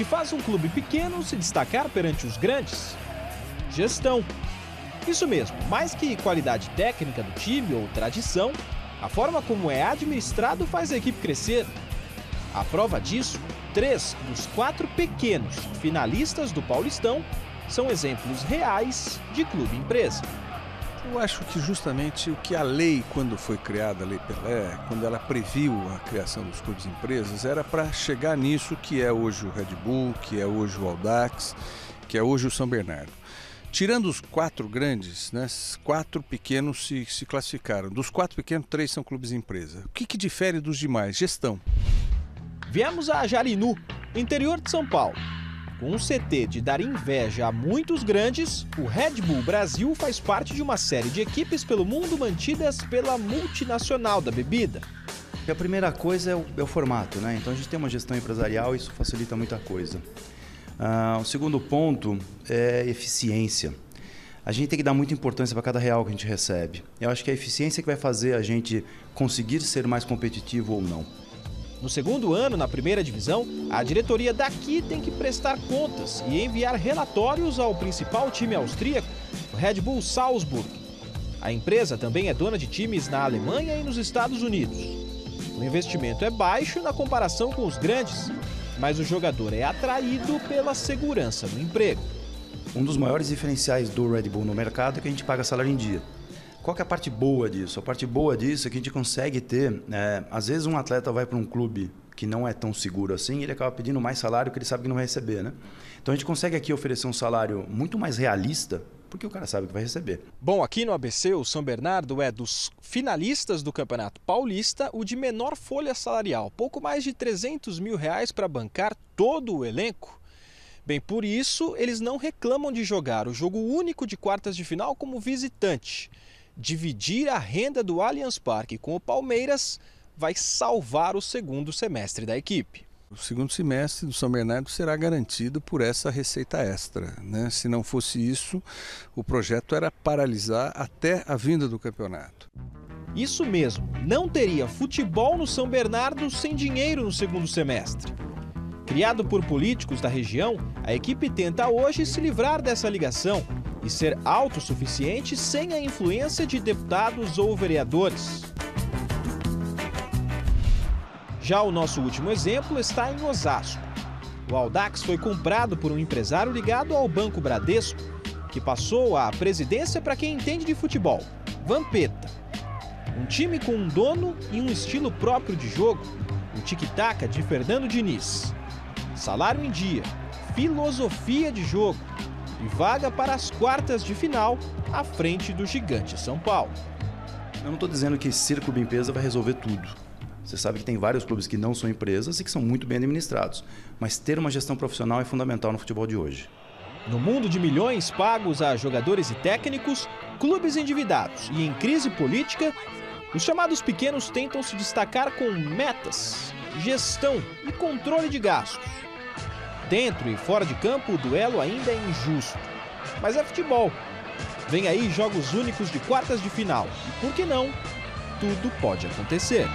que faz um clube pequeno se destacar perante os grandes? Gestão. Isso mesmo, mais que qualidade técnica do time ou tradição, a forma como é administrado faz a equipe crescer. A prova disso, três dos quatro pequenos finalistas do Paulistão são exemplos reais de clube-empresa. Eu acho que justamente o que a lei, quando foi criada, a Lei Pelé, quando ela previu a criação dos clubes empresas, era para chegar nisso que é hoje o Red Bull, que é hoje o Audax, que é hoje o São Bernardo. Tirando os quatro grandes, né, quatro pequenos se, se classificaram. Dos quatro pequenos, três são clubes empresa. O que, que difere dos demais? Gestão. Viemos a Jarinu, interior de São Paulo. Com um CT de dar inveja a muitos grandes, o Red Bull Brasil faz parte de uma série de equipes pelo mundo mantidas pela multinacional da bebida. A primeira coisa é o, é o formato, né? Então a gente tem uma gestão empresarial e isso facilita muita coisa. Ah, o segundo ponto é eficiência. A gente tem que dar muita importância para cada real que a gente recebe. Eu acho que é a eficiência que vai fazer a gente conseguir ser mais competitivo ou não. No segundo ano, na primeira divisão, a diretoria daqui tem que prestar contas e enviar relatórios ao principal time austríaco, o Red Bull Salzburg. A empresa também é dona de times na Alemanha e nos Estados Unidos. O investimento é baixo na comparação com os grandes, mas o jogador é atraído pela segurança no emprego. Um dos maiores diferenciais do Red Bull no mercado é que a gente paga salário em dia. Qual é a parte boa disso? A parte boa disso é que a gente consegue ter. É, às vezes, um atleta vai para um clube que não é tão seguro assim, ele acaba pedindo mais salário que ele sabe que não vai receber, né? Então a gente consegue aqui oferecer um salário muito mais realista porque o cara sabe que vai receber. Bom, aqui no ABC, o São Bernardo é dos finalistas do Campeonato Paulista o de menor folha salarial, pouco mais de 300 mil reais para bancar todo o elenco. Bem, por isso, eles não reclamam de jogar o jogo único de quartas de final como visitante. Dividir a renda do Allianz Parque com o Palmeiras vai salvar o segundo semestre da equipe. O segundo semestre do São Bernardo será garantido por essa receita extra. Né? Se não fosse isso, o projeto era paralisar até a vinda do campeonato. Isso mesmo, não teria futebol no São Bernardo sem dinheiro no segundo semestre. Criado por políticos da região, a equipe tenta hoje se livrar dessa ligação e ser autossuficiente sem a influência de deputados ou vereadores. Já o nosso último exemplo está em Osasco. O Audax foi comprado por um empresário ligado ao Banco Bradesco, que passou a presidência para quem entende de futebol, Vampeta. Um time com um dono e um estilo próprio de jogo, o tic-tac de Fernando Diniz. Salário em dia, filosofia de jogo e vaga para as quartas de final à frente do gigante São Paulo. Eu não estou dizendo que ser clube empresa vai resolver tudo. Você sabe que tem vários clubes que não são empresas e que são muito bem administrados. Mas ter uma gestão profissional é fundamental no futebol de hoje. No mundo de milhões pagos a jogadores e técnicos, clubes endividados e em crise política, os chamados pequenos tentam se destacar com metas, gestão e controle de gastos. Dentro e fora de campo, o duelo ainda é injusto. Mas é futebol. Vem aí jogos únicos de quartas de final. E por que não? Tudo pode acontecer.